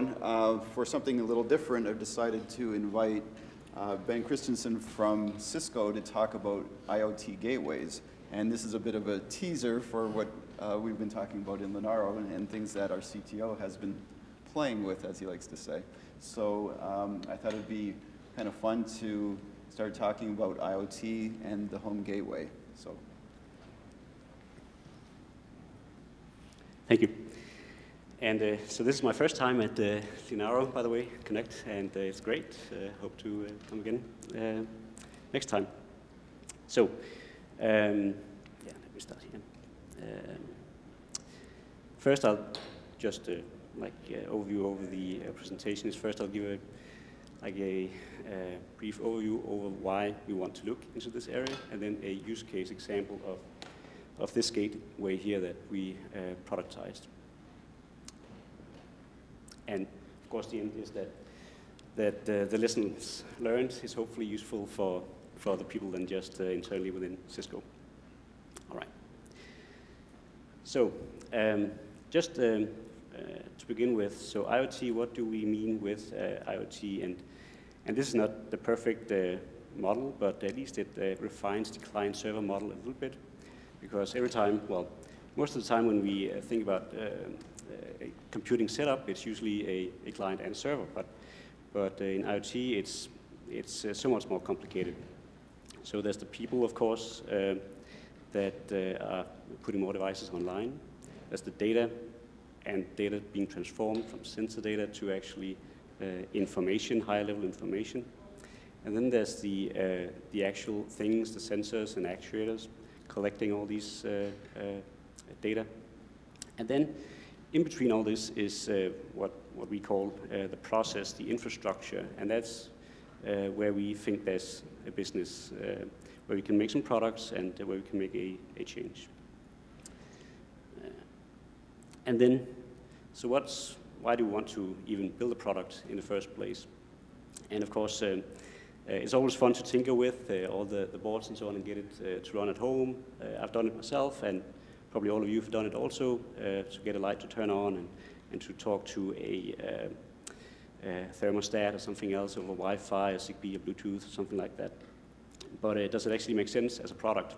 everyone. Uh, for something a little different, I've decided to invite uh, Bent Christensen from Cisco to talk about IoT gateways. And this is a bit of a teaser for what uh, we've been talking about in Linaro and, and, things that our CTO has been playing with, as he likes to say. So um, I thought it'd be kind of fun to start talking about IoT and the home gateway. So. Thank you. And uh, so this is my first time at uh, Linaro, by the way, Connect, and uh, it's great. Uh, hope to uh, come again uh, next time. So, um, yeah, let me start here. Um, first, I'll just like overview over the presentations. First, I'll give a like a brief overview over why we want to look into this area, and then a use case example of of this gateway here that we productized. And of course, the end is that that uh, the lessons learned is hopefully useful for for other people than just uh, internally within Cisco. All right. So um, just um, uh, to begin with, so IoT, what do we mean with uh, IoT? And and this is not the perfect uh, model, but at least it uh, refines the client-server model a little bit, because every time, well, most of the time when we think about a computing setup, it's usually a, a client and server. But, but uh, in IoT, it's, it's uh, so much more complicated. So there's the people, of course, uh, that are putting more devices online. There's the data, and data being transformed from sensor data to actually uh, information, higher level information. And then there's the, uh, the actual things, the sensors and actuators, collecting all these uh, data. And then in between all this is uh, what, what we call uh, the process, the infrastructure, and that's uh, where we think there's a business uh, where we can make some products and where we can make a, a change. Uh, and then, so what's, why do we want to even build a product in the first place? And of course, uh, it's always fun to tinker with all the, the boards and so on and get it to run at home. I've done it myself, and probably all of you have done it also, uh, to get a light to turn on and, and to talk to a, uh, a thermostat or something else over Wi-Fi or Zigbee or Bluetooth or something like that. But uh, does it actually make sense as a product?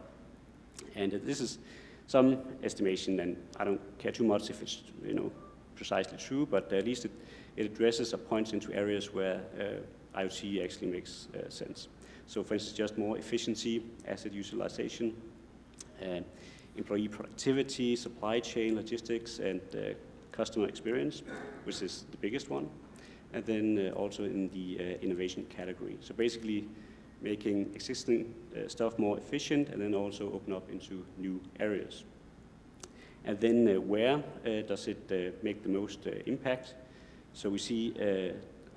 And this is some estimation, and I don't care too much if it's you know precisely true, but at least it, it addresses or points into areas where uh, IoT actually makes uh, sense. So for instance, just more efficiency, asset utilization, uh, employee productivity, supply chain, logistics, and uh, customer experience, which is the biggest one. And then uh, also in the uh, innovation category. So basically making existing uh, stuff more efficient and then also open up into new areas. And then uh, where uh, does it make the most impact? So we see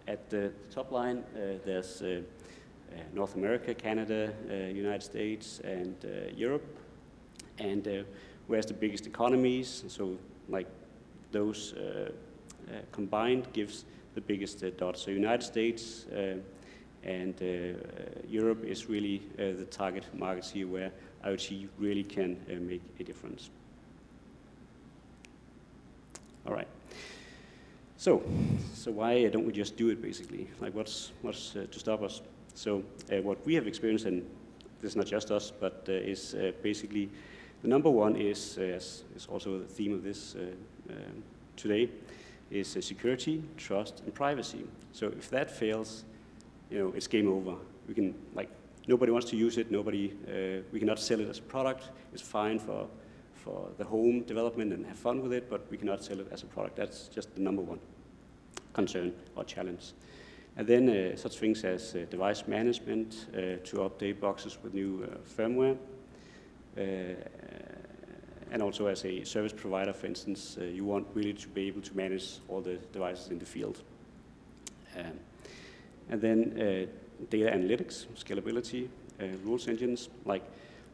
at the top line, there's North America, Canada, United States, and Europe and uh, where's the biggest economies. So like those uh, uh, combined gives the biggest dot. So United States and Europe is really the target markets here where IoT really can make a difference. All right. So, so why don't we just do it basically? Like what's, what's uh, to stop us? So uh, what we have experienced, and this is not just us, but uh, is basically the number one is, uh, as is also the theme of this uh, um, today, is uh, security, trust, and privacy. So if that fails, you know, it's game over. We can, like, nobody wants to use it, nobody, uh, we cannot sell it as a product. It's fine for, for the home development and have fun with it, but we cannot sell it as a product. That's just the number one concern or challenge. And then uh, such things as uh, device management to update boxes with new firmware, uh, and also as a service provider, for instance, uh, you want really to be able to manage all the devices in the field. Um, and then uh, data analytics, scalability, rules engines, like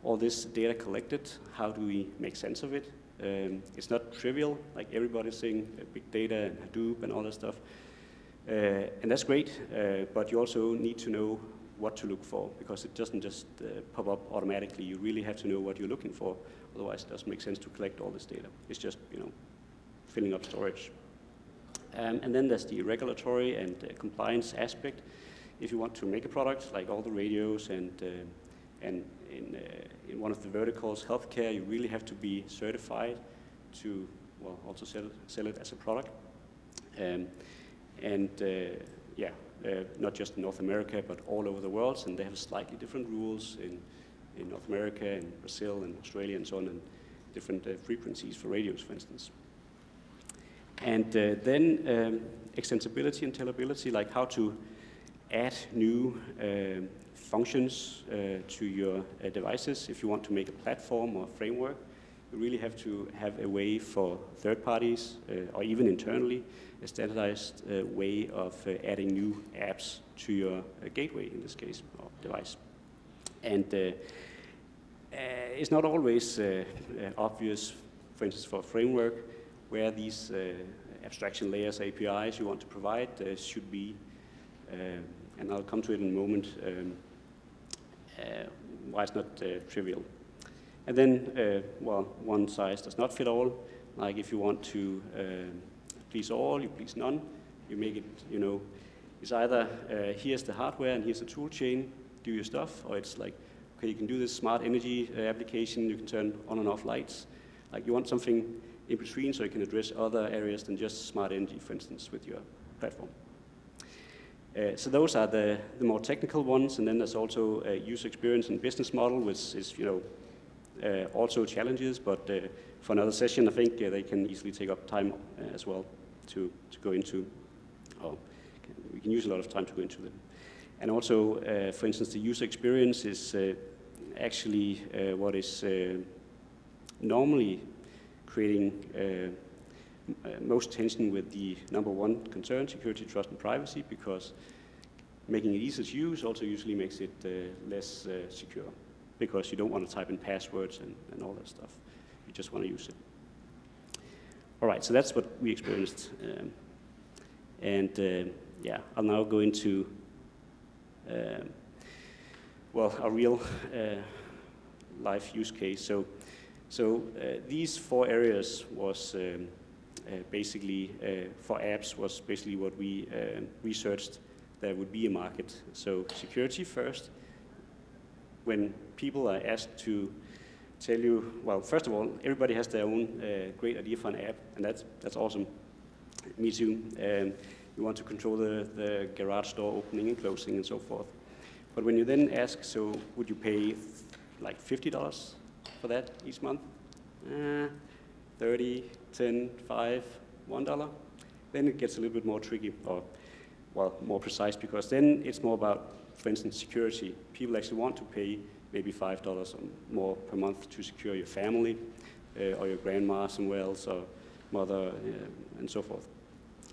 all this data collected, how do we make sense of it? Um, it's not trivial, like everybody's saying uh, big data and Hadoop and all that stuff. Uh, and that's great, uh, but you also need to know what to look for because it doesn't just uh, pop up automatically. You really have to know what you're looking for. Otherwise, it doesn't make sense to collect all this data. It's just, you know, filling up storage. Um, and then there's the regulatory and uh, compliance aspect. If you want to make a product, like all the radios and, uh, and in, uh, in one of the verticals, healthcare, you really have to be certified to, well, also sell, sell it as a product. Um, and uh, yeah, uh, not just in North America, but all over the world, and they have slightly different rules in, in North America and Brazil and Australia and so on, and different uh, frequencies for radios, for instance. And uh, then um, extensibility and tellability, like how to add new uh, functions uh, to your devices. If you want to make a platform or framework, you really have to have a way for third parties or even internally a standardized uh, way of uh, adding new apps to your uh, gateway, in this case, or device. And it's not always obvious, for instance, for a framework, where these abstraction layers, APIs you want to provide should be. and I'll come to it in a moment. Um, why it's not trivial. And then, uh, well, one size does not fit all. Like if you want to um, please all, you please none. You make it, you know, it's either uh, here's the hardware and here's the tool chain, do your stuff, or it's like, okay, you can do this smart energy uh, application, you can turn on and off lights. Like you want something in between so you can address other areas than just smart energy, for instance, with your platform. Uh, so those are the, the more technical ones, and then there's also uh, user experience and business model, which is, you know, uh, also challenges, but uh, for another session, I think uh, they can easily take up time as well to, to go into, we can use a lot of time to go into them. And also, uh, for instance, the user experience is uh, actually uh, what is uh, normally creating uh, uh, most tension with the number one concern, security, trust, and privacy, because making it easy to use also usually makes it less secure, because you don't want to type in passwords and, and all that stuff. You just want to use it. All right, so that's what we experienced. Um, and uh, yeah, I'll now go into, uh, well, a real uh, life use case. So, so uh, these four areas was um, uh, basically, uh, for apps, was basically what we researched there would be a market. So security first. When people are asked to tell you, well, first of all, everybody has their own uh, great idea for an app, and that's, that's awesome. Me too. Um, you want to control the, the garage door opening and closing and so forth. But when you then ask, so would you pay like $50 for that each month? Uh, 30, 10, 5, $1? Then it gets a little bit more tricky, or well, more precise, because then it's more about, for instance, security. People actually want to pay maybe $5 or more per month to secure your family uh, or your grandma somewhere else or mother uh, and so forth.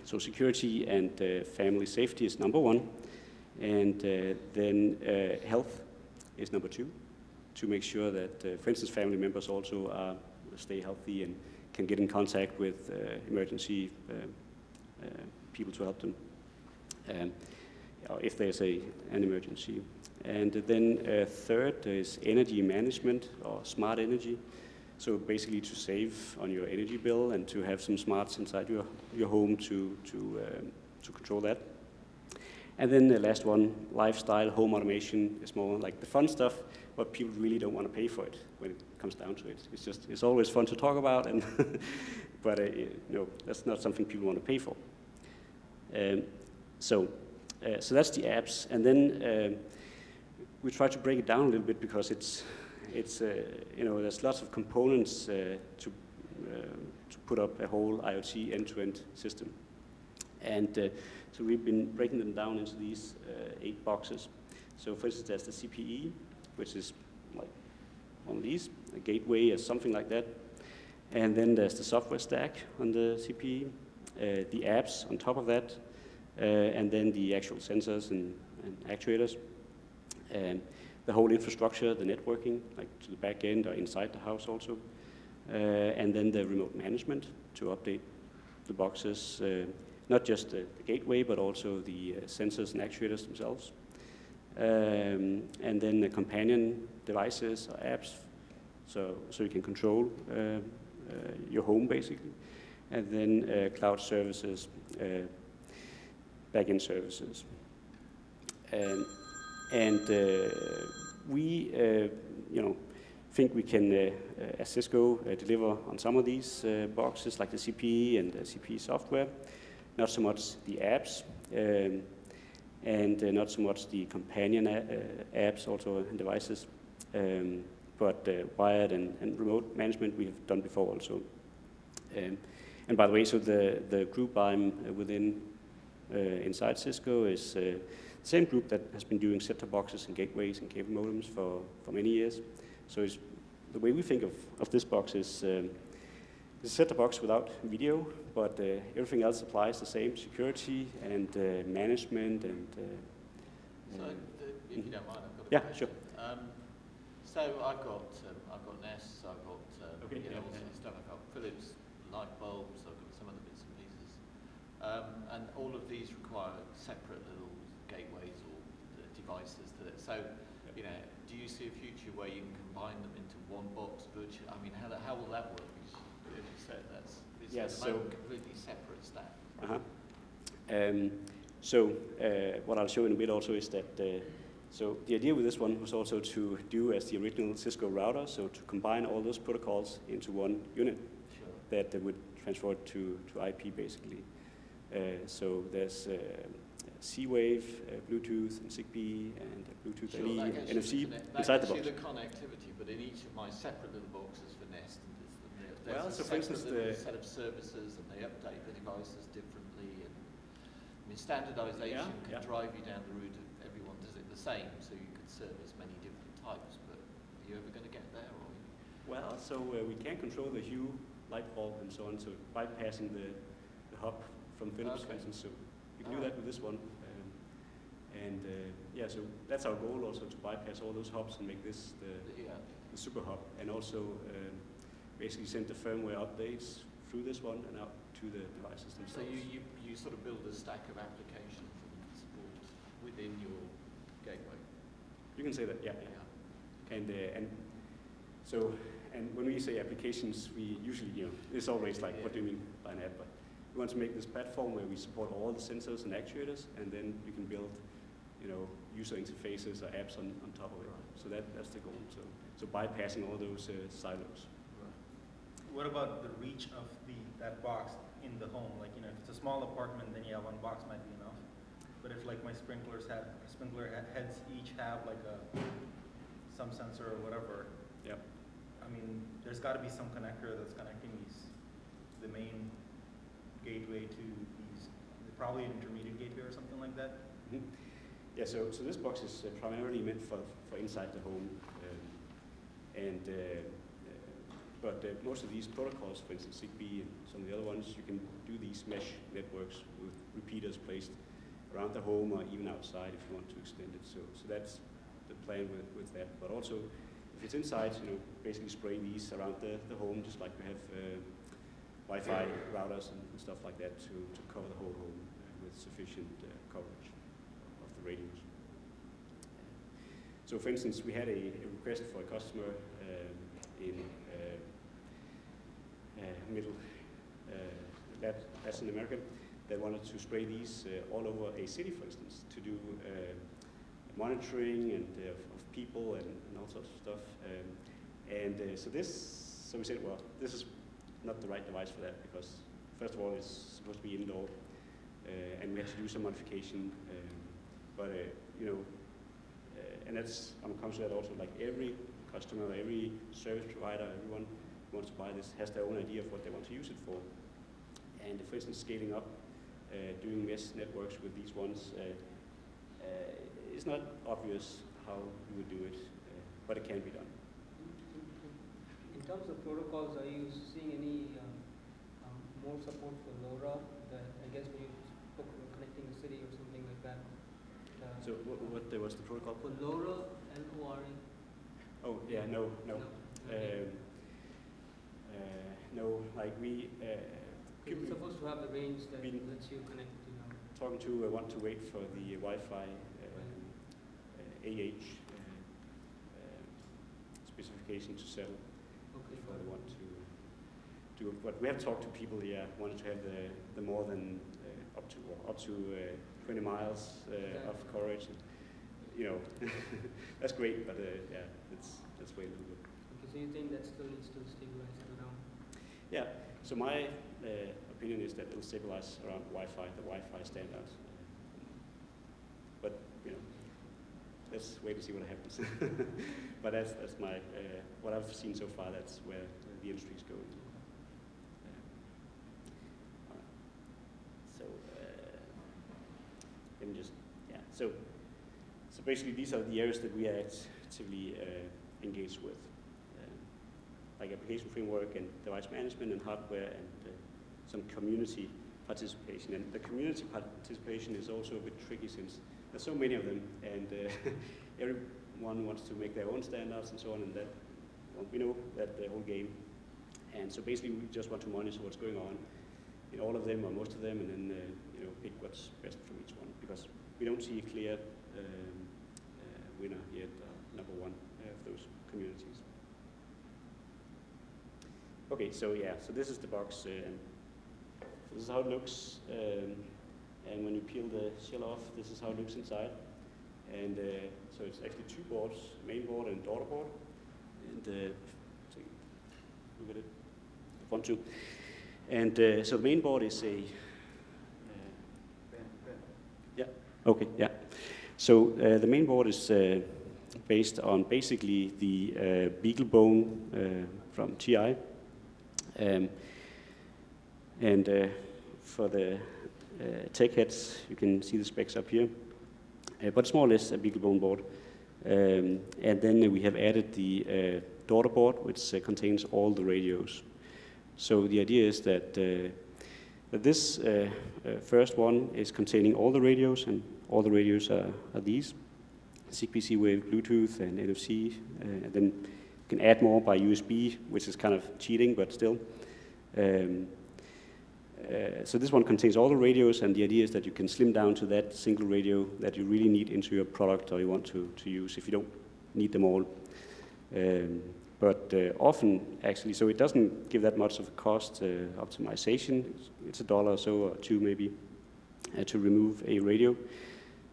So security and uh, family safety is number one. And then health is number two, to make sure that, for instance, family members also are, stay healthy and can get in contact with emergency people to help them um, if there's a, an emergency. And then uh, third is energy management or smart energy. So basically to save on your energy bill and to have some smarts inside your, your home to, to, um, to control that. And then the last one, lifestyle, home automation is more like the fun stuff, but people really don't want to pay for it when it comes down to it. It's just, it's always fun to talk about, and but uh, know, that's not something people want to pay for. Um, so, uh, so that's the apps. And then um, we try to break it down a little bit because it's, it's uh, you know, there's lots of components uh, to, uh, to put up a whole IoT end-to-end system. And uh, so we've been breaking them down into these eight boxes. So for instance, there's the CPE, which is like one of these, a gateway or something like that. And then there's the software stack on the CPE, uh, the apps on top of that, and then the actual sensors and, and actuators. Um, the whole infrastructure, the networking, like to the back end or inside the house also. Uh, and then the remote management to update the boxes, uh, not just the, the, gateway, but also the uh, sensors and actuators themselves. Um, and then the companion devices or apps, so, so you can control uh, uh, your home basically. and then uh, cloud services, uh, backend services. Um, and uh, we, uh, you know, think we can, uh, as Cisco, uh, deliver on some of these uh, boxes, like the CPE and the CPE software, not so much the apps, um, and not so much the companion apps also and devices, um, but wired and, and remote management we have done before also. Um, and by the way, so the, the group I'm within inside Cisco is uh, the same group that has been doing set-top boxes and gateways and cable modems for, for many years. So it's, the way we think of, of this box is um, it's a set-top box without video, but uh, everything else applies the same, security and uh, management and uh, So, um, if you don't mind, I've got a Yeah, question. Um, so I've got, um, I've got Nest, I've got, um, Okay, you know, yeah, all okay. sorts of stuff, I've got Philips light bulbs, I've got some other bits and pieces. Um, and all of these require separate little gateways or uh, devices to it. So, you know, do you see a future where you can combine them into one box virtually? I mean, how, how will that work? You said, that's, it's the so- completely separate stack. Uh-huh. Um, so uh, what I'll show in a bit also is that, uh, so the idea with this one was also to do as the original Cisco router, so to combine all those protocols into one unit Sure. that uh, would transfer to, to IP basically. Uh, so there's uh, Z-Wave, uh, Bluetooth, and ZigBee, and uh, Bluetooth Sure, LE, you NFC the inside the box. the connectivity, but in each of my separate little boxes for Nest, and there's, the- there's Well, a so for instance, the- set of services, and they update the devices differently. And I mean, standardisation Yeah, can yeah. drive you down the route of everyone does it the same, so you could service many different types. But are you ever going to get there, or Well, so uh, we can control the hue, light bulb, and so on, so bypassing the, the hub from Philips, for instance. So you can do that with this one. Um, and uh, yeah, so that's our goal also to bypass all those hubs and make this the, yeah? the super hub, and also um, basically send the firmware updates through this one and out to the devices So themselves. you, you you sort of build a stack of applications and support within your gateway. You can say that, yeah. yeah. Yeah. And, uh, and so, and when we say applications, we usually, you know, it's always like, what do you mean by an app? But we want to make this platform where we support all the sensors and actuators, and then you can build, you know, user interfaces or apps on, on top of it. Right. So that, that's the goal. So, so bypassing all those uh, silos. What about the reach of the, that box in the home? Like, you know, if it's a small apartment, then yeah, one box might be enough. But if like my sprinklers have, sprinkler heads each have like a, some sensor or whatever. Yep. I mean, there's gotta be some connector that's connecting these, the main gateway to these, probably an intermediate gateway or something like that. Mhm. Yeah, so, so this box is uh, primarily meant for, for inside the home. Um, and, uh, uh, but uh, most of these protocols, for instance, ZigBee and some of the other ones, you can do these mesh networks with repeaters placed around the home or even outside if you want to extend it. So, so that's the plan with, with that. But also, if it's inside, you know, basically spray these around the, the home, just like we have uh, Wi-Fi routers and, stuff like that to, to cover the whole home with sufficient uh, coverage of the radios. So for instance, we had a, a request for a customer um, in uh, uh, middle uh, Lat- Latin America that wanted to spray these uh, all over a city, for instance, to do uh, monitoring and of, people and, and all sorts of stuff. Um, and so this, so we said, well, this is not the right device for that because first of all, it's supposed to be indoor, uh, and we had to do some modification. Um, but uh, you know, uh, and that's I'm conscious that also like every customer, every service provider, everyone who wants to buy this has their own idea of what they want to use it for. And for instance, scaling up, uh, doing mesh networks with these ones uh, uh, is not obvious how you would do it, but it can be done. In terms of protocols, are you seeing any um, um, more support for LoRa? That I guess when you spoke about connecting the city or something like that. uh, So what, what uh, was the protocol? for LoRa, L-O-R-E? Oh yeah, no, no. Okay. Um, uh, no, like we, uh, It's supposed to have the range that we- lets you connect, you know. talking to uh, want to wait for the Wi-Fi um, uh, AH uh, uh, specification to settle They want to do. But we have talked to people here wanted to have the, the more than uh, up to up to uh, 20 miles uh, Yeah. of coverage. And, you know, that's great, but uh, yeah, it's that's way too good. Okay, so you think that still needs to stabilize around? Yeah. So my uh, opinion is that it'll stabilize around Wi-Fi, the Wi-Fi standards. But you know, let's wait and see what happens. but that's that's my uh, what I've seen so far. That's where the industry is going. Uh, so uh, let me just yeah. So so basically, these are the areas that we are actively uh, engaged with. Like application framework and device management and hardware and some community participation. And the community participation is also a bit tricky since there's so many of them and uh, everyone wants to make their own standards and so on and that we know that the whole game. And so basically we just want to monitor what's going on in all of them or most of them and then uh, you know pick what's best from each one because we don't see a clear um, uh, winner yet, uh, number one uh, of those communities. Okay, so yeah, so this is the box, and this is how it looks. Um, and when you peel the shell off, this is how it looks inside. And uh, so it's actually two boards, main board and daughter board. And uh, look at it, one, two. And uh, so the main board is a, uh, yeah, okay, yeah. So uh, the main board is uh, based on basically the BeagleBone uh, from TI. Um, and for the tech heads, you can see the specs up here. Uh, but it's more or less a BeagleBone board. Um, and then we have added the uh, daughter board, which uh, contains all the radios. So the idea is that, uh, that this uh, uh, first one is containing all the radios, and all the radios are, are these. CPC Z-Wave, Bluetooth, and NFC. Uh, and then you can add more by USB, which is kind of cheating, but still. Um, uh, so this one contains all the radios, and the idea is that you can slim down to that single radio that you really need into your product or you want to, to use if you don't need them all. Um, but uh, often, actually, so it doesn't give that much of a cost uh, optimization. It's, a dollar or so, or two maybe, uh, to remove a radio.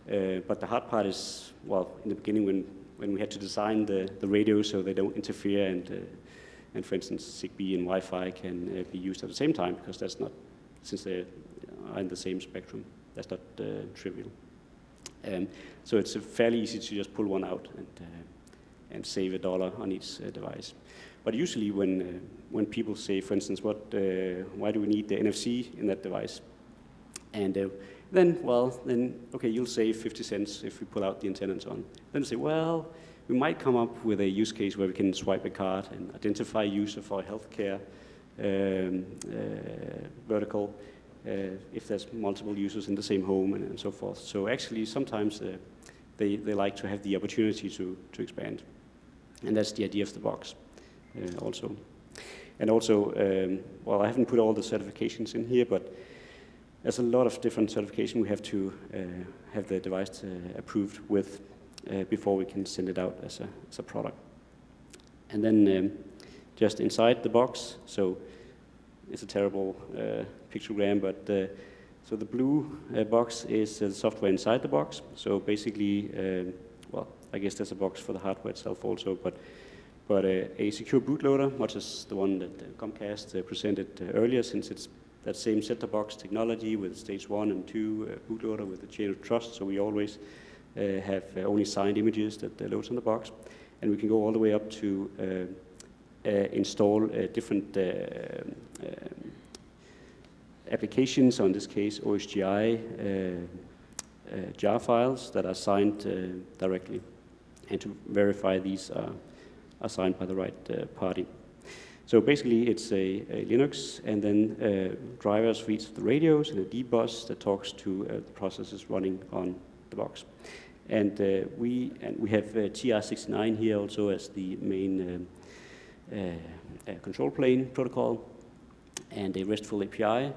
Uh, but the hard part is, well, in the beginning when, when we had to design the, the radios so they don't interfere and, and for instance, ZigBee and Wi-Fi can be used at the same time because that's not, since they are in the same spectrum, that's not uh, trivial. Um, so it's fairly easy to just pull one out and, uh, and save a dollar on each uh, device. But usually when, uh, when people say, for instance, what, why do we need the NFC in that device? And then, well, then, okay, you'll save 50 cents if we pull out the antenna and so on. Then say, well, we might come up with a use case where we can swipe a card and identify user for healthcare um, uh, vertical uh, if there's multiple users in the same home and, and so forth. So actually, sometimes uh, they, they like to have the opportunity to, to expand. And that's the idea of the box also. And also, um, well, I haven't put all the certifications in here, but there's a lot of different certification we have to uh, have the device uh, approved with uh, before we can send it out as a, as a product. And then um, just inside the box, so it's a terrible uh, pictogram, but uh, so the blue uh, box is the software inside the box. So basically, um, well, I guess there's a box for the hardware itself also, but but a secure bootloader, much as the one that Comcast presented earlier, since it's that same set-top box technology with stage one and two uh, bootloader with the chain of trust. So we always uh, have uh, only signed images that loads on the box. And we can go all the way up to install different um, applications, so in this case OSGI jar files that are signed directly and to verify these are, signed by the right party. So basically, it's a, a Linux and then uh, drivers for each of the radios and a dbus that talks to uh, the processes running on the box. And uh, we and we have uh, TR69 here also as the main um, uh, uh, control plane protocol, and a RESTful API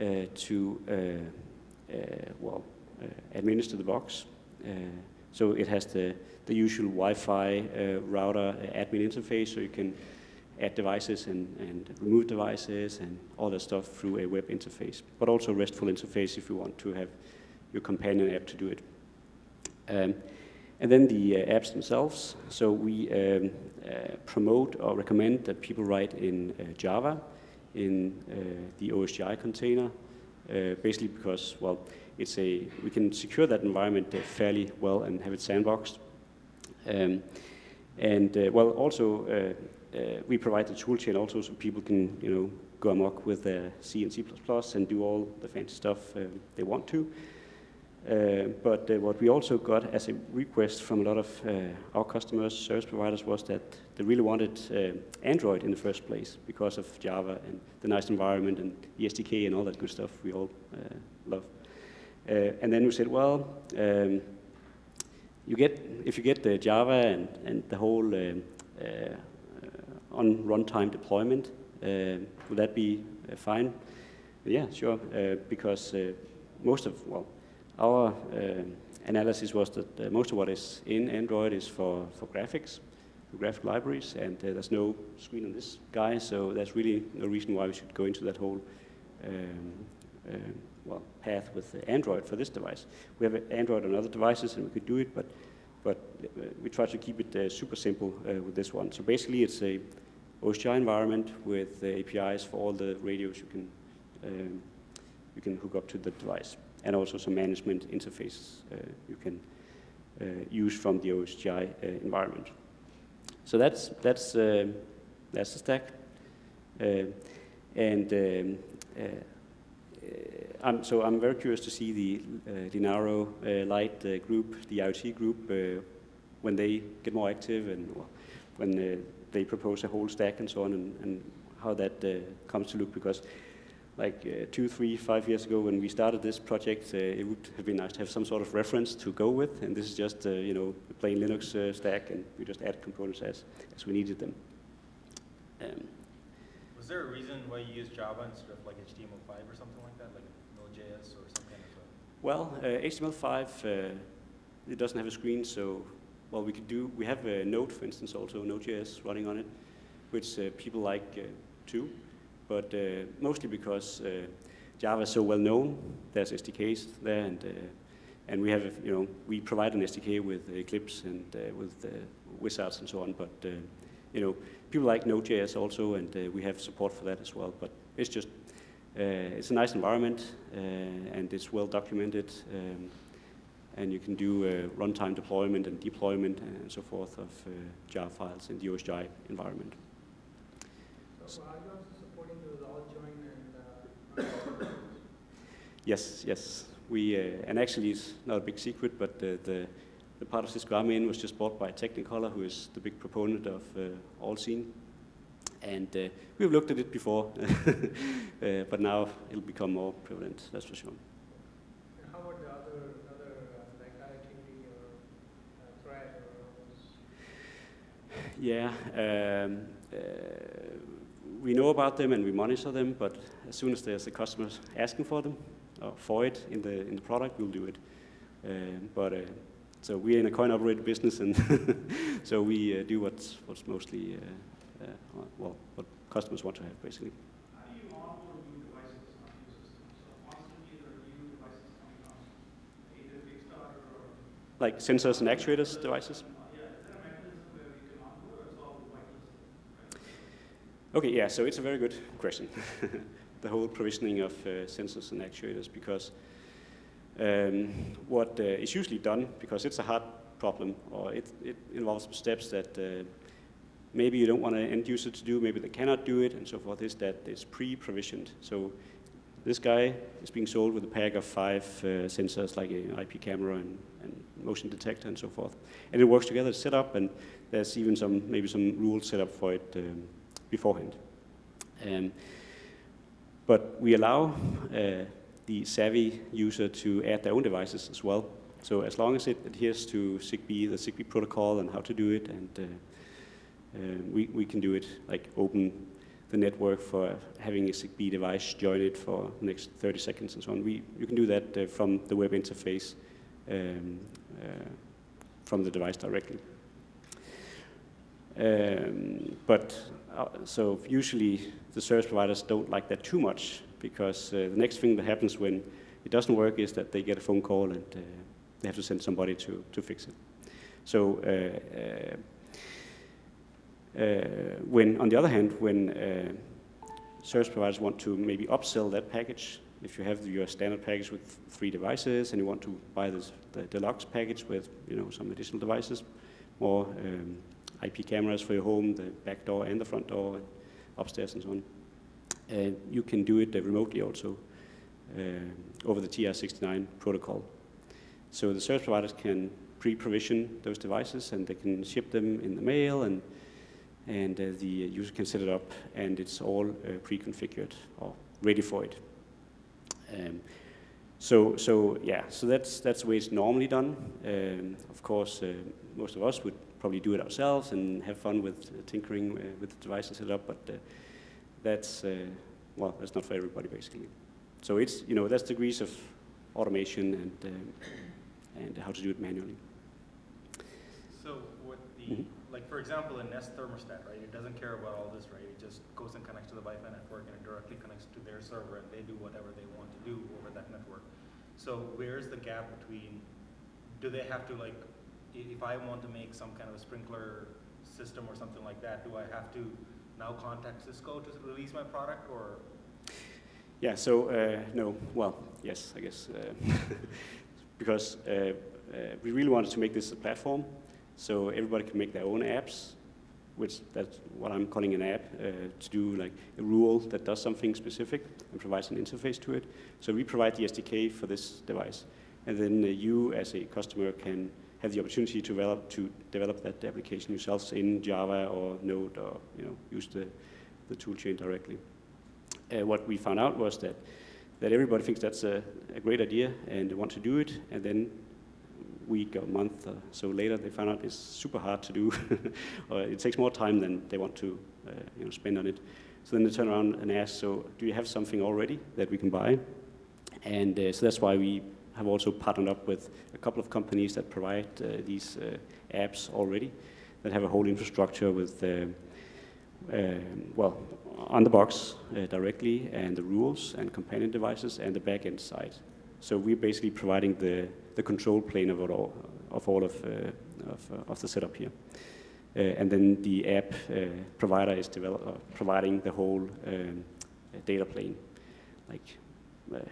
uh, to uh, uh, well administer the box. so it has the the usual Wi-Fi router admin interface, so you can add devices and, and remove devices and all that stuff through a web interface, but also a RESTful interface if you want to have your companion app to do it. Um, and then the uh, apps themselves. So we um, uh, promote or recommend that people write in uh, Java, in uh, the OSGI container, uh, basically because, well, it's a, we can secure that environment uh, fairly well and have it sandboxed. Um, and well, also we provide the toolchain also so people can, you know, go amok with C and C++ and do all the fancy stuff they want to. Uh, but uh, what we also got as a request from a lot of uh, our customers, service providers, was that they really wanted uh, Android in the first place because of Java and the nice environment and the SDK and all that good stuff we all uh, love. Uh, and then we said, well, um, you get if you get the Java and, and the whole um, on runtime deployment, would that be fine? Yeah, sure, because most of well our uh, analysis was that uh, most of what is in Android is for, for graphics, for graphic libraries, and uh, there's no screen on this guy, so there's really no reason why we should go into that whole um, uh, well, path with Android for this device. We have Android on other devices, and we could do it, but but uh, we try to keep it uh, super simple with this one. So basically, it's a OSGI environment with APIs for all the radios you can um, you can hook up to the device and also some management interfaces uh, you can uh, use from the OSGI uh, environment. So that's, that's, that's the stack. and um, I'm, so I'm very curious to see the uh, Linaro uh, LITE uh, group, the IoT group, when they get more active and when they propose a whole stack and so on, and, and how that comes to look. Because like uh, two, three, five years ago when we started this project, uh, it would have been nice to have some sort of reference to go with. And this is just, uh, you know, a plain Linux uh, stack, and we just add components as, as we needed them. Um, Was there a reason why you use Java instead of like HTML5 or something like that, like Node.js or some kind of. Well, HTML5, uh, it doesn't have a screen, so well, we could do, we have a Node, for instance, also Node.js running on it, which uh, people like too but uh, mostly because uh, Java is so well known. There's SDKs there, and uh, and we have you know we provide an SDK with Eclipse and with wizards and so on. But you know people like Node.js also, and we have support for that as well. But it's just it's a nice environment, and it's well documented. Um, and you can do uh, runtime deployment and deployment and so forth of uh, Java files in the OSGI environment. So, Yes, yes. We, uh, and actually it's not a big secret, but uh, the, the part of Cisco I'm in was just bought by Technicolor, who is the big proponent of uh, AllSeen. And uh, we've looked at it before, uh, but now it'll become more prevalent, that's for sure. And how about the other, other uh, like IoT or Thread or Yeah, um, we know about them and we monitor them, but as soon as there's a customer asking for them, for it in the in the product, we'll do it. Uh, but uh, so we're in a coin-operated business, and so we uh, do what's what's mostly uh, uh, well what customers want to have, basically. like sensors and actuators devices? Okay, yeah, so it's a very good question. the whole provisioning of uh, sensors and actuators because um, what uh, is usually done, because it's a hard problem or it, it involves steps that uh, maybe you don't want an end user to do, maybe they cannot do it and so forth, is that it's pre-provisioned. So this guy is being sold with a pack of five uh, sensors like an IP camera and, and, motion detector and so forth. And it works together, it's set up, and there's even some, maybe some rules set up for it um, beforehand. Um, but we allow uh, the savvy user to add their own devices as well. So as long as it adheres to ZigBee, the ZigBee protocol and how to do it, and uh, uh, we, we can do it, like open the network for having a ZigBee device, join it for the next 30 seconds and so on. We, you can do that uh, from the web interface um, from the device directly. Um, but uh, so usually the service providers don't like that too much because uh, the next thing that happens when it doesn't work is that they get a phone call and uh, they have to send somebody to, to fix it. So when, on the other hand, when service providers want to maybe upsell that package, if you have your standard package with three devices and you want to buy this, the deluxe package with you know some additional devices, more um, IP cameras for your home, the back door and the front door, and upstairs and so on, you can do it uh, remotely also uh, over the TR69 protocol. So the service providers can pre-provision those devices and they can ship them in the mail and and uh, the user can set it up and it's all uh, pre-configured or ready for it. Um, so, so yeah, so that's that's the way it's normally done. Um, of course, uh, most of us would probably do it ourselves and have fun with tinkering uh, with the device and set up, but uh, that's uh, well, that's not for everybody basically. So it's you know that's degrees of automation and and how to do it manually. So what the, Mhm. like for example, a Nest thermostat, right? It doesn't care about all this, right? It just goes and connects to the Wi-Fi network and it directly connects to their server and they do whatever they want to do over that network. So where's the gap between, do they have to like, if I want to make some kind of a sprinkler system or something like that, do I have to now contact Cisco to release my product or? Yeah, so uh, no, well, yes, I guess. Uh, because uh, uh, we really wanted to make this a platform so everybody can make their own apps, which that's what I'm calling an app, uh, to do like a rule that does something specific and provides an interface to it. So we provide the SDK for this device. And then uh, you as a customer can have the opportunity to develop, to develop that application yourselves in Java or Node or you know, use the, the toolchain directly. Uh, what we found out was that, that everybody thinks that's a, a great idea and want to do it, and then week or month or so later, they found out it's super hard to do, it takes more time than they want to uh, you know, spend on it. So then they turn around and ask, so do you have something already that we can buy? And uh, so that's why we have also partnered up with a couple of companies that provide uh, these uh, apps already, that have a whole infrastructure with, uh, well, on the box directly, and the rules and companion devices, and the backend side. So we're basically providing the, the control plane of all of, all of, of, of the setup here. Uh, and then the app uh, provider is develop, uh, providing the whole um, data plane, like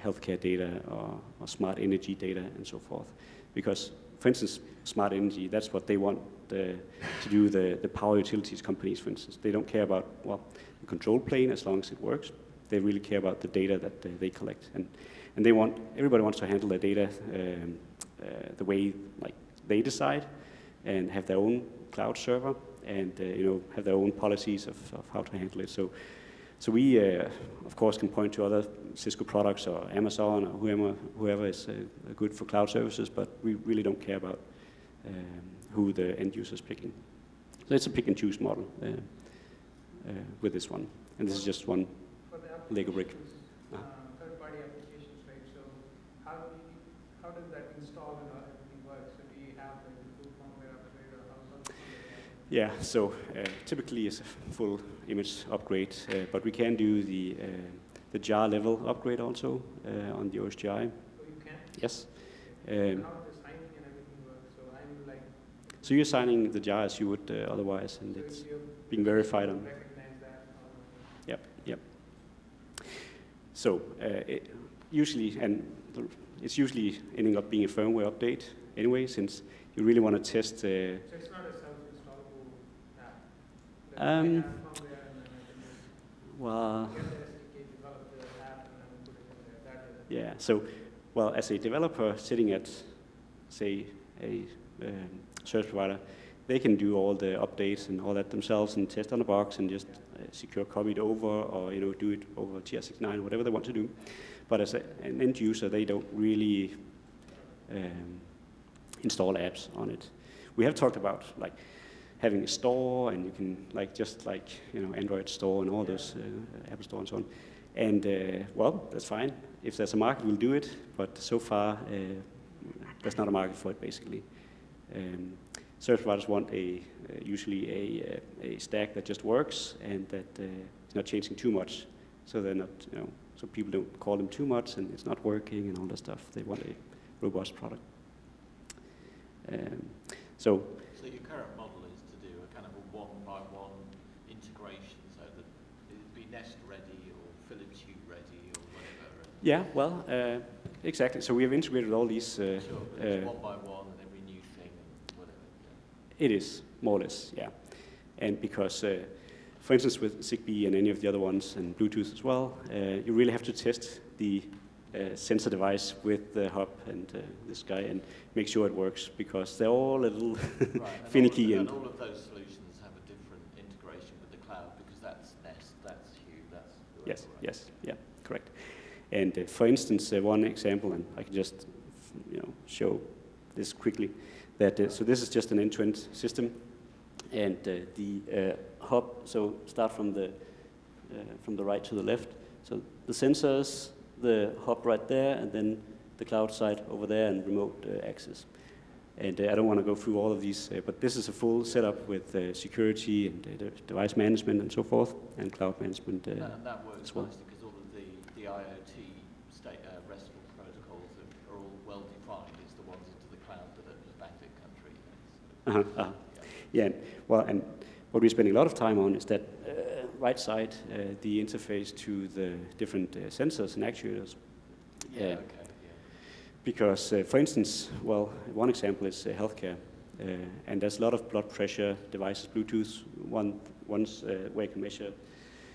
healthcare data or, or smart energy data and so forth. Because, for instance, smart energy, that's what they want the, to do, the, the power utilities companies, for instance. They don't care about, well, the control plane as long as it works. They really care about the data that uh, they collect. And, and they want, everybody wants to handle their data um, uh, the way like they decide and have their own cloud server and uh, you know have their own policies of, of how to handle it. So, so we uh, of course can point to other Cisco products or Amazon or whoever whoever is uh, good for cloud services, but we really don't care about um, who the end user is picking. So it's a pick and choose model uh, uh, with this one, and this is just one Lego brick. applications, Ah. uh, third-party applications, right, so how do you, how does that install and how everything works? So do you have like the full firmware upgrade or how how does that? Yeah, so uh, typically it's a full image upgrade, uh, but we can do the, uh, the jar level upgrade also uh, on the OSGI. So you can? Yes. Um, how does the signing and everything work? So like. so you're signing the jar as you would uh, otherwise, and so it's being verified on. That? Yep, yep. So uh, it usually, and it's usually ending up being a firmware update anyway, since you really want to test. Uh, So it's not a self-installable app? Like I Um, well. Yeah, so, well, as a developer sitting at, say, a um, service provider, they can do all the updates and all that themselves and test on the box and just uh, secure copy it over or, you know, do it over TR69, whatever they want to do. But as a, an end user, they don't really um, install apps on it. We have talked about, like, having a store and you can, like, just like, you know, Android store and all those, uh, Apple store and so on. And uh, well, that's fine. If there's a market, we'll do it. But so far, uh, there's not a market for it, basically. Um, service providers want a, uh, usually a, uh, a stack that just works and that uh, is not changing too much. So they're not, you know, so people don't call them too much and it's not working and all that stuff. They want a robust product. Um, so So your current model is to do a kind of a one by one integration so that it'd be Nest ready or Philips Hue ready or whatever. and- yeah, well, uh, exactly. So we have integrated all these. Uh, Sure, but it's uh, one by one and every new thing and whatever. yeah. It is, more or less, yeah. And because, uh, for instance, with Zigbee and any of the other ones, and Bluetooth as well, uh, you really have to test the uh, sensor device with the hub and uh, this guy and make sure it works because they're all a little Right, and all- finicky and and all of those solutions have a different integration with the cloud because that's Nest, that's Hue, that's yes, right? yes, yeah. And uh, for instance, uh, one example, and I can just you know show this quickly, that uh, so this is just an end-to-end system, and uh, the uh, hub. So start from the uh, from the right to the left. So the sensors, the hub right there, and then the cloud side over there, and remote uh, access. And uh, I don't want to go through all of these, uh, but this is a full setup with uh, security and uh, device management and so forth, and cloud management. Uh, And that, and that works as well. nicely because all of the, the IoT state, uh, RESTful protocols are, are all well defined. It's the ones into the cloud that are just back in country. Uh-huh. Yeah, and- well, and what we're spending a lot of time on is that uh, right side, uh, the interface to the different uh, sensors and actuators. Yeah, Yeah. okay, yeah. Because, uh, for instance, well, one example is uh, healthcare, uh, and there's a lot of blood pressure devices, Bluetooth, one, ones uh, where you can measure,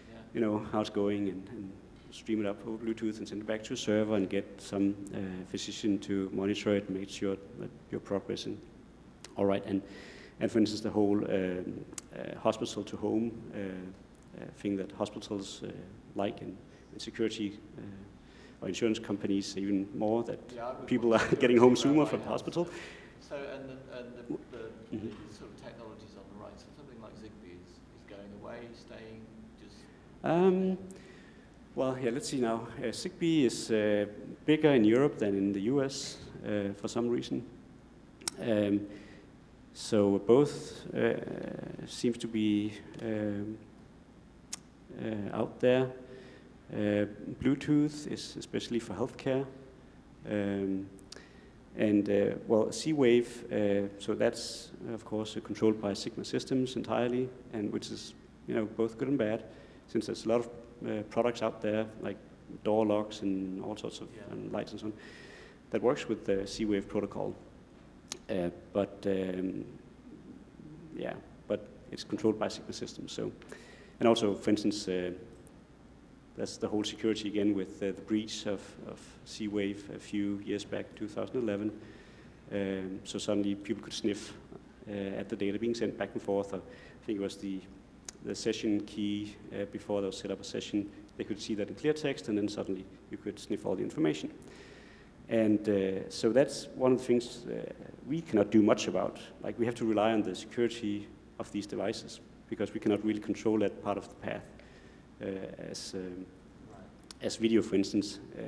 Yeah. you know, how it's going and, and stream it up over Bluetooth and send it back to a server and get some uh, physician to monitor it, make sure that you're progressing. All right, and, and for instance, the whole um, uh, hospital to home uh, uh, thing that hospitals uh, like and, and security uh, or insurance companies even more that Yeah, people are getting home sooner from the hospital. So, and the, and the, the, Mhm. the sort of technologies on the right, so something like Zigbee is, is going away, staying, just, Um, well, yeah, let's see now. Uh, Zigbee is uh, bigger in Europe than in the US uh, for some reason. Um, so both uh, seems to be um, uh, out there. Uh, Bluetooth is especially for healthcare. Um, and uh, well, Z-Wave, so that's of course controlled by Sigma Systems entirely, and which is you know both good and bad, since there's a lot of products out there like door locks and all sorts of Yeah. and lights and so on that works with the Z-Wave protocol. Uh, but um, yeah, but it's controlled by Sigma Systems. So, and also, for instance, uh, that's the whole security again with uh, the breach of, of Z-Wave a few years back, 2011. Um, so suddenly people could sniff uh, at the data being sent back and forth. Or I think it was the, the session key uh, before they set up a session. They could see that in clear text, and then suddenly you could sniff all the information. And uh, so that's one of the things uh, we cannot do much about. Like we have to rely on the security of these devices because we cannot really control that part of the path. Uh, as, um, as video, for instance, uh,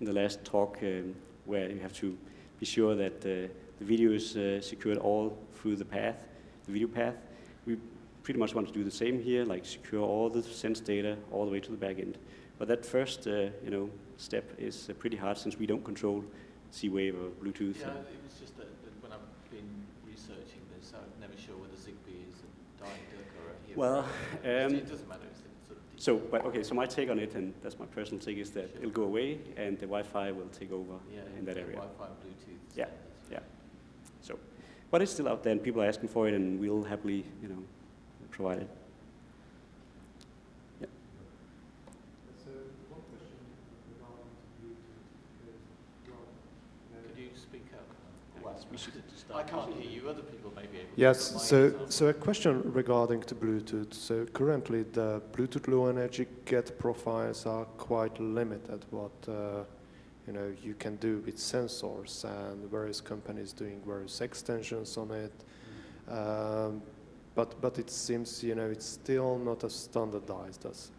in the last talk um, where you have to be sure that uh, the video is uh, secured all through the path, the video path. We pretty much want to do the same here, like secure all the sense data all the way to the back end. But that first, uh, you know, step is uh, pretty hard since we don't control Z-Wave or Bluetooth. Yeah, and- it was just that, that when I've been researching this, I'm never sure whether Zigbee is a dying duck or a hero. Well, um, it doesn't matter. It's sort of So, but okay, so my take on it, and that's my personal take, is that Sure. it'll go away and the Wi-Fi will take over yeah, in that area. Wi-Fi and Bluetooth. Yeah, yeah. So, but it's still out there, and people are asking for it, and we'll happily, you know, provide it. Yeah. So one question regarding Bluetooth is, well, Could you speak up? Well, we should I can't hear you. Other people may be able. to. Yes, so, is so a question regarding to Bluetooth. So currently the Bluetooth low energy GATT profiles are quite limited what, uh, you know, you can do with sensors and various companies doing various extensions on it. Um, but, but it seems, you know, it's still not as standardized as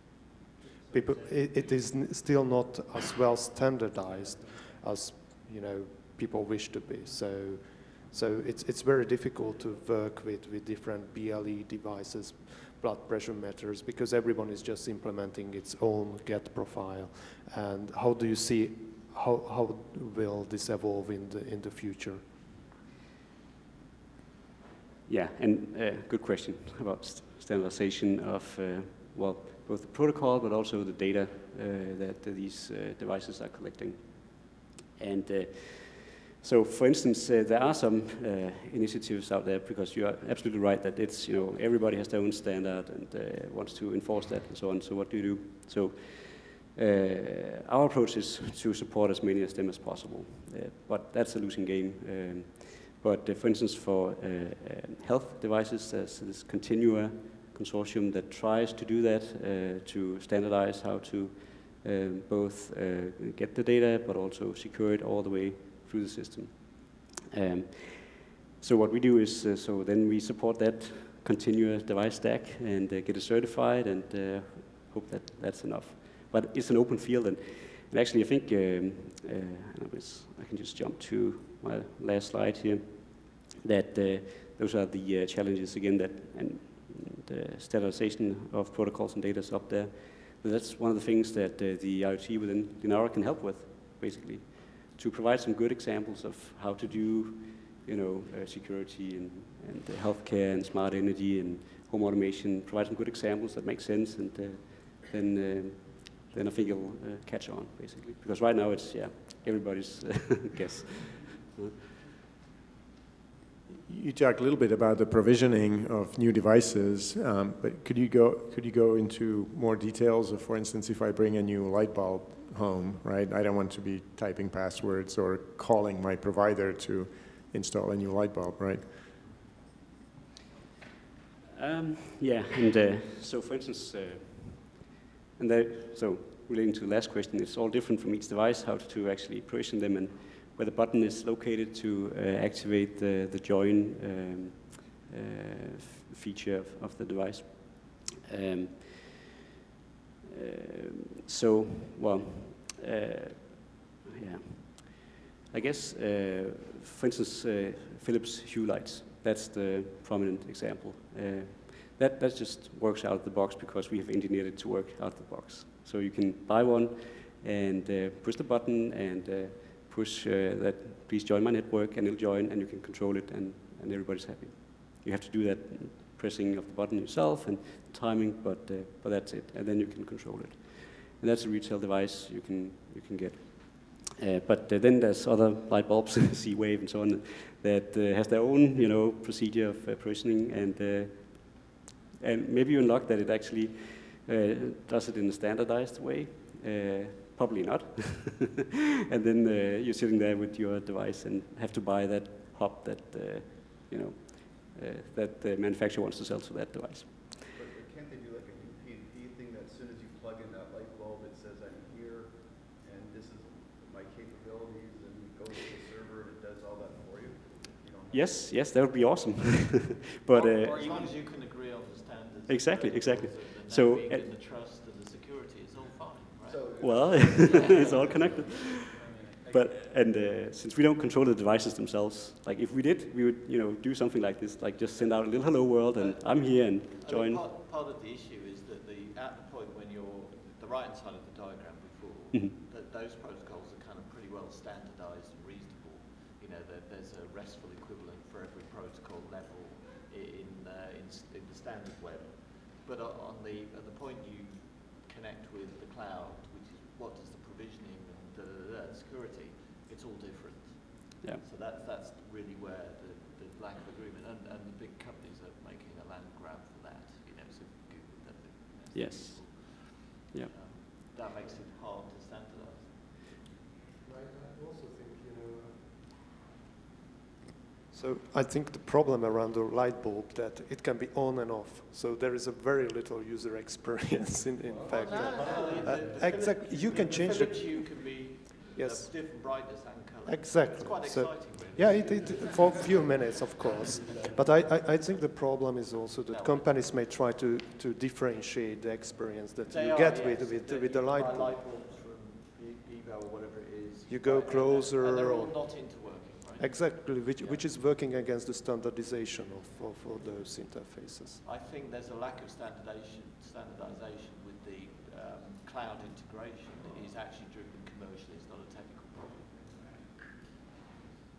people, it, it is still not as well standardized as, you know, people wish to be. So So it's, it's very difficult to work with, with different BLE devices, blood pressure meters, because everyone is just implementing its own GATT profile. And how do you see, how, how will this evolve in the, in the future? Yeah, and uh, good question about st- standardization of, uh, well, both the protocol but also the data uh, that these uh, devices are collecting. And uh, so, for instance, uh, there are some initiatives out there because you are absolutely right that it's, you know, everybody has their own standard and wants to enforce that and so on. So, what do you do? So, our approach is to support as many of them as possible, but that's a losing game. Um, but uh, for instance, for uh, uh, health devices, there's this Continua consortium that tries to do that, uh, to standardize how to um, both uh, get the data, but also secure it all the way through the system. Um, so what we do is, uh, so then we support that Continua device stack and uh, get it certified and uh, hope that that's enough. But it's an open field, and, and actually I think um, uh, I can just jump to my last slide here. That uh, those are the uh, challenges again that and the standardization of protocols and data is up there. But that's one of the things that uh, the IoT within Linaro can help with, basically, to provide some good examples of how to do, you know, uh, security and, and uh, healthcare and smart energy and home automation. Provide some good examples that make sense, and uh, then um, then I think it'll uh, catch on, basically. Because right now it's yeah, everybody's guess. You talked a little bit about the provisioning of new devices, um, but could you go could you go into more details of, for instance, if I bring a new light bulb home, right? I don't want to be typing passwords or calling my provider to install a new light bulb, right? Um, yeah, and uh, so for instance, uh, and the, so relating to the last question, it's all different from each device how to actually provision them and where the button is located to uh, activate the, the join um, uh, feature of, of, the device. Um, uh, so, well, uh, yeah. I guess, uh, for instance, Philips Hue lights, that's the prominent example. that, that just works out of the box because we have engineered it to work out of the box. So you can buy one and push the button and push uh, that please join my network and it'll join and you can control it and, and everybody's happy. You have to do that pressing of the button yourself and timing, but, uh, but that's it. And then you can control it. And that's a retail device you can, you can get. Uh, but uh, then there's other light bulbs, Z-Wave and so on, that uh, has their own, you know, procedure of uh, provisioning and, and maybe you unlock that it actually does it in a standardized way. Probably not. and then uh, you're sitting there with your device and have to buy that hop that uh, you know uh, that the manufacturer wants to sell to that device. But, can't they do like a UPnP thing that as soon as you plug in that light bulb, it says I'm here and this is my capabilities and it goes to the server and it does all that for you? you yes, yes, that would be awesome. but or, or as long as you can agree on the standards. Exactly, exactly. So, so the trust well, it's all connected. But and uh, since we don't control the devices themselves, like if we did, we would you know do something like this, like just send out a little hello world and I'm here and join. Part, part, of the issue is that the at the point when you're the right hand side of the diagram before, mm -hmm. that those protocols are kind of pretty well standardized and reasonable. You know, that there's a RESTful equivalent for every protocol level in uh, in, in the standard web. But on the at the point you connect with the cloud what is the provisioning and da, da, da, security, it's all different. Yeah. So that's that's really where the, the lack of agreement and, and the big companies are making a land grab for that. You know, so Google, you know, yes. People, yeah. Um, that makes it hard to standardize. Right. I also think you know. So I think the problem around the light bulb that it can be on and off. So there is a very little user experience in, in fact. No, no, no, uh, exactly. You can change the. You can be yes. different brightness and color. Exactly. It's quite so, exciting. Really. Yeah, it, it, for a few minutes, of course. But I, I, I, think the problem is also that companies may try to, to differentiate the experience that you are, get yes. with, with, with the light bulb. light bulbs from eBay or whatever it is. You go closer. And they're all not into? Exactly, which, Yeah. which is working against the standardization of, of, of those interfaces. I think there's a lack of standardization, standardization with the um, cloud integration. It is actually driven commercially, it's not a technical problem.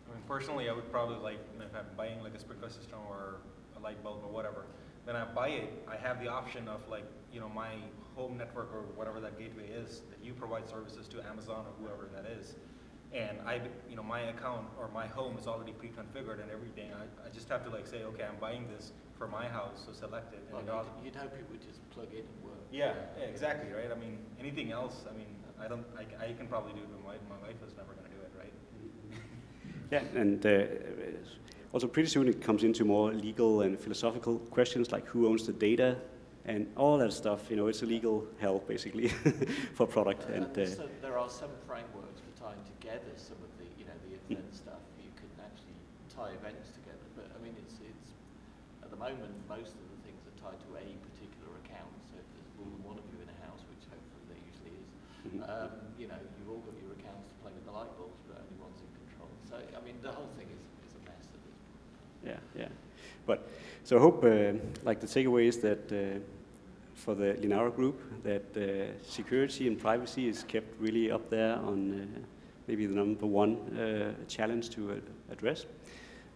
I mean, personally, I would probably like, if I'm buying like a sprinkler system or a light bulb or whatever, then I buy it, I have the option of like, you know, my home network or whatever that gateway is, that you provide services to Amazon or whoever that is. And I, you know, my account or my home is already pre-configured and everything. I, I just have to like say, okay, I'm buying this for my house, so select it. Well, And it all, you'd, you'd hope it would just plug in and work. yeah, yeah, exactly, right? I mean, anything else, I mean, I don't, I, I can probably do it, but my, my wife is never gonna do it, right? Yeah, and uh, also pretty soon it comes into more legal and philosophical questions like who owns the data and all that stuff. You know, it's a legal hell basically for product. And And uh, so there are some frameworks for tying together some of the, you know, the event stuff. You can actually tie events together, but I mean, it's, it's, at the moment, most of the things are tied to a particular account. So if there's more than one of you in a house, which hopefully there usually is, mhm. um, you know, you've all got your accounts to play with the light bulbs, but only one's in control. So, I mean, the whole thing is, is a mess at this point. Yeah, yeah. But so I hope, uh, like the takeaway is that uh, for the Linaro group, that uh, security and privacy is kept really up there on uh, maybe the number one uh, challenge to uh, address.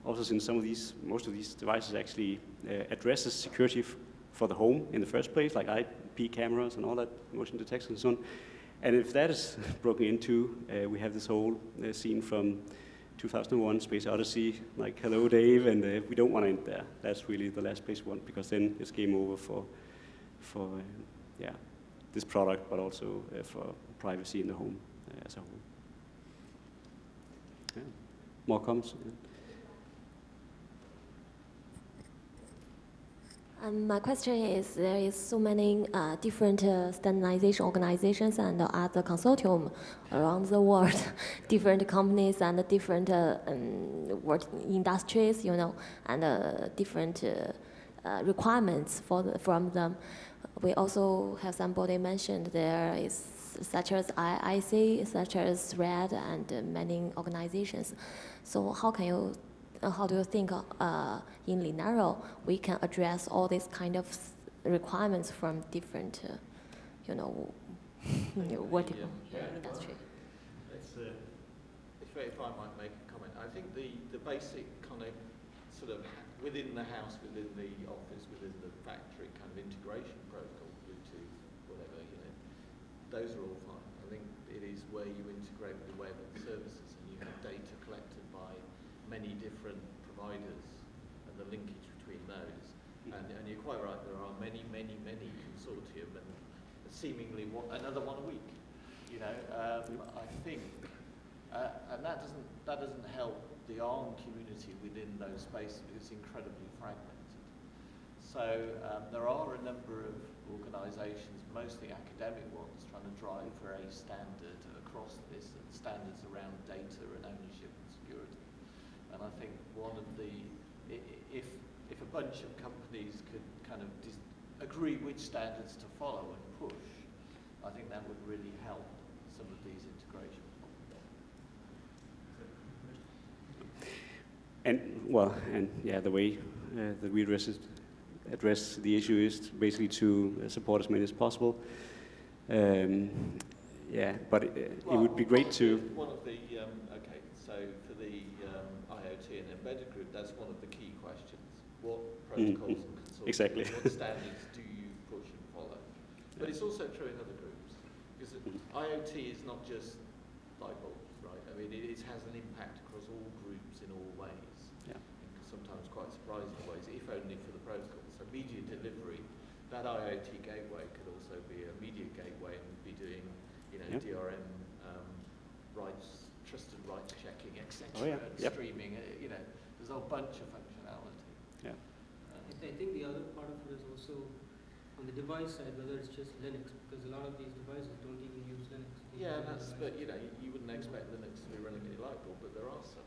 Also, since some of these, most of these devices actually uh, addresses security for the home in the first place, like IP cameras and all that, motion detection and so on. And if that is broken into, uh, we have this whole uh, scene from 2001 Space Odyssey, like, hello, Dave, and uh, we don't want to end there. That's really the last place we want, because then it's game over for, for yeah, this product, but also for privacy in the home as a whole. More comments? Um, my question is, there is so many uh, different uh, standardization organizations and other consortium around the world, different companies and different uh, um, industries, you know, and uh, different uh, requirements for the, from them. We also have somebody mentioned there is such as IIC, such as RED, and uh, many organizations. So how can you uh, how do you think uh, in Linaro we can address all these kind of requirements from different, uh, you know, you know, vertical Yeah. industry? If, if I might make a comment, I think the, the basic kind of sort of within the house, within the office, within the factory kind of integration protocol, Bluetooth, whatever, you know, those are all fine. I think it is where you integrate with the web and services and you have data collected by many different providers and the linkage between those. And, and you're quite right, there are many, many, many consortium and seemingly one, another one a week. You know, um, I think uh, and that doesn't, that doesn't help the ARM community within those spaces because it's incredibly fragmented. So um, there are a number of organisations, mostly academic ones, trying to drive for a standard across this and standards around data and ownership and security. And I think one of the, if, if a bunch of companies could kind of agree which standards to follow and push, I think that would really help some of these integration problems. And well, and yeah, the way uh, that we it, address the issue is basically to uh, support as many as possible. Um, yeah, but it, it would be great to. One of the, um, okay, so for the um, IoT and embedded group, that's one of the key questions. What protocols and consortia, Mm-hmm. Exactly. what standards do you push and follow? But it's also true in other groups, because it- IoT is not just light bulbs, right? I mean, it, it has an impact across all groups in all ways. Yeah. sometimes quite surprising ways, if only for the protocol. So media delivery, that IoT gateway could also be a media gateway and be doing, you know, Yep. DRM um, rights, trusted rights checking, etc. Oh, yeah. And Yep. streaming, uh, you know, there's a whole bunch of functionality. Yeah. Uh, I think the other part of it is also on the device side, whether it's just Linux, because a lot of these devices don't even use Linux. Yeah, that's, other but you know, you, you wouldn't expect Linux to be running any light bulb, but there are some that do.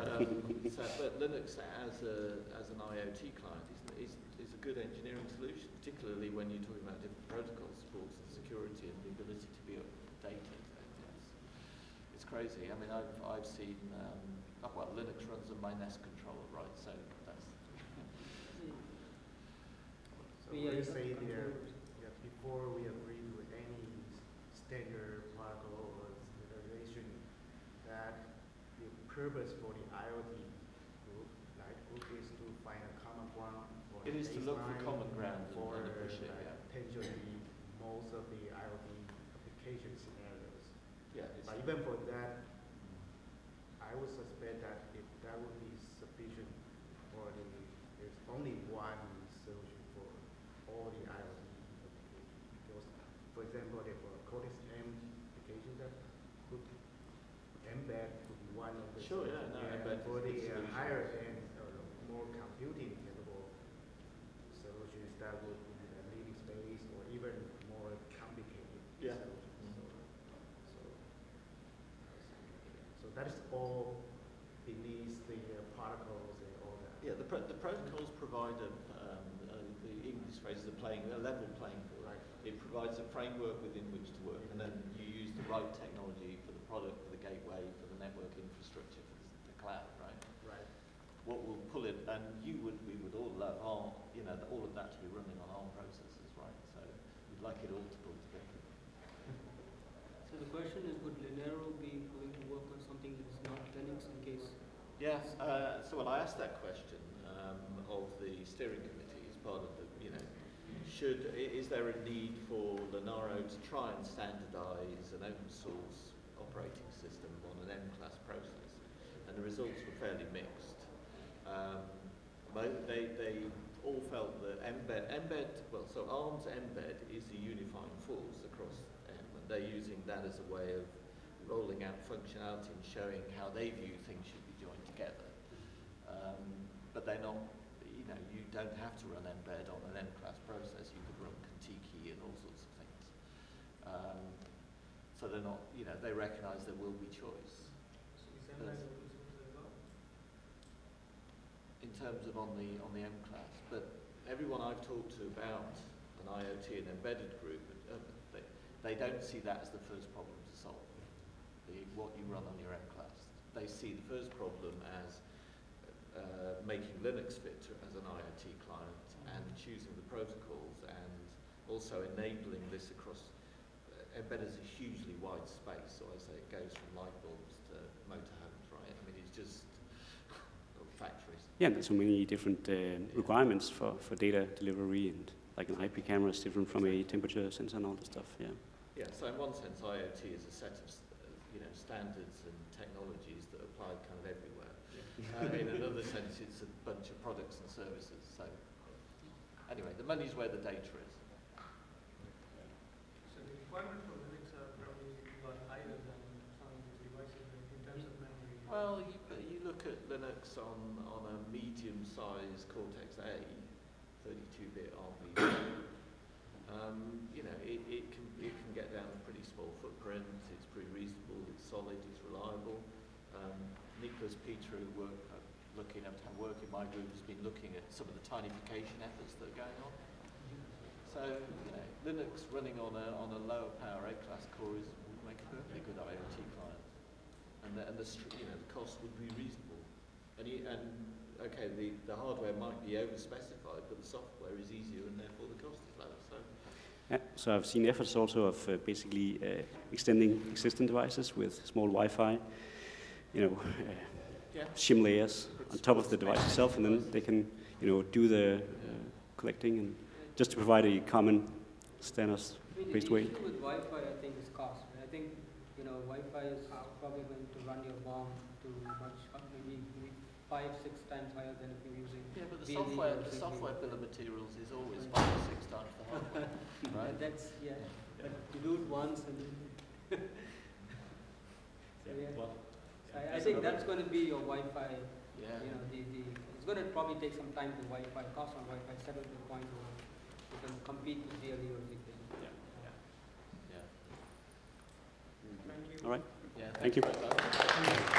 Um, so, but Linux as a as an IoT client is, is is a good engineering solution, particularly when you're talking about different protocols, supports the security and the ability to be updated. It's, it's crazy. I mean, I've, I've seen, um, oh, well, Linux runs on my Nest controller, right? So that's, So Yeah, we you say have there, controllers. that before we agree to any standard protocol or standardization, that the purpose for the IoT group, like group is to find a common ground for it is to look for common ground and, for and to push it, like, yeah. potentially most of the IoT application scenarios. Yeah, But even for that, I would suspect that if that would be sufficient for the, there's only one solution for all the IoT applications. Because, for example, there were Cortex M applications that could embed could be one of the. Sure, yeah, no, and embed For is a the good uh, solution. higher end, or the more computing capable solutions that would be a living space or even more complicated Yeah. solutions. So, so, so that is all beneath the uh, protocols and all that. yeah, the, pro- the protocols provide a, um, uh, the English phrase is a playing, a level playing field. Right. It provides a framework within which to work, and then you use the right technology for the product, for the gateway, for the network infrastructure, for the, the cloud, right? Right. What will pull it, and you would, we would all love ARM, you know, all of that to be running on ARM processors, right? So we'd like it all to pull together. So the question is, would Linaro be going to work on something that is not Linux in case? Yes, uh, so when I asked that question um, of the steering committee as part of the, you know, should, is there a need for Linaro to try and standardise an open source operating system on an M-class process? And the results were fairly mixed. Um, they, they all felt that mbed, mbed, well, so ARM's mbed is the unifying force across M, and they're using that as a way of rolling out functionality and showing how they view things should joined together. Um, but they're not, you know, you don't have to run mbed on an M-class process. You could run Contiki and all sorts of things. Um, so they're not, you know, they recognise there will be choice. So is that like open source as well? in terms of on the on the M class. But everyone I've talked to about an IoT and embedded group, uh, they, they don't see that as the first problem to solve. The, what you run on your M class. They see the first problem as uh, making Linux fit to, as an IoT client and choosing the protocols and also enabling this across. Uh, embedded is a hugely wide space, so I say it goes from light bulbs to motorhomes, right? I mean, it's just factories. Yeah, there's so many different uh, requirements for, for data delivery and like an IP camera is different from a temperature sensor and all that stuff, yeah. Yeah, so in one sense, IoT is a set of, uh, you know, standards and technologies that apply kind of everywhere. Uh, in another sense, it's a bunch of products and services. So, anyway, the money's where the data is. So the requirement for Linux are probably a lot higher than some devices in terms of memory. Well, you, you look at Linux on, on a medium-sized Cortex-A, 32-bit ARM um, you know, it, it, can, it can get down a pretty small footprint, it's pretty reasonable, it's solid, it's reliable. Um, Nicolas Pitre, who work, uh, looking at work in my group, has been looking at some of the tinification efforts that are going on. So, you know, Linux running on a, on a lower power A-class core is, would make a perfectly good IoT client. And the, and the, you know, the cost would be reasonable. And, you, and okay, the, the hardware might be over-specified, but the software is easier and therefore the cost is lower. So, Yeah, so I've seen efforts also of uh, basically uh, extending existing devices with small Wi-Fi, you know, uh, yeah. shim layers on top of the device itself, and then they can, you know, do the uh, collecting and just to provide a common standards I mean, based the issue with Wi-Fi, I think, is cost. right? I think, you know, Wi-Fi is probably going to run your BOM to much, maybe, maybe five, six times higher than if you're using. Yeah, but the BLE software, or the software bill of materials is always five or six times the hardware, right? But that's, yeah, but you do it once and then. So, yeah. Well, So I, I think that's going to be your Wi-Fi, yeah. you know, the, the, it's going to probably take some time to Wi-Fi, cost on Wi-Fi settle to the point where you can compete with BLE or ZigBee. Yeah. All right. Yeah, Thank thanks you. very much.